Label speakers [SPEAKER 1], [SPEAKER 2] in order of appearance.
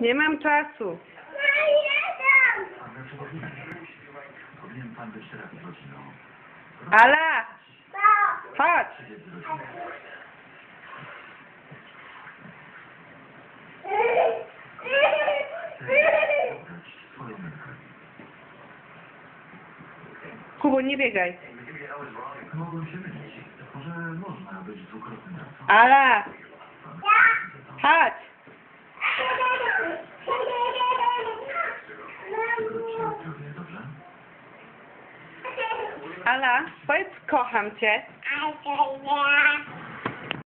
[SPEAKER 1] Nie mam czasu.
[SPEAKER 2] Powinien pan być teraz rodziną.
[SPEAKER 1] Ala! Chodź! Kubu, nie biegaj.
[SPEAKER 2] Mogłem się mylić. Może można być dwukrotnym.
[SPEAKER 1] Ala!
[SPEAKER 2] Pan
[SPEAKER 1] Chodź!
[SPEAKER 2] Przywróćcie zdrowie, dobrze?
[SPEAKER 1] Ala, powiedz kocham cię.
[SPEAKER 3] I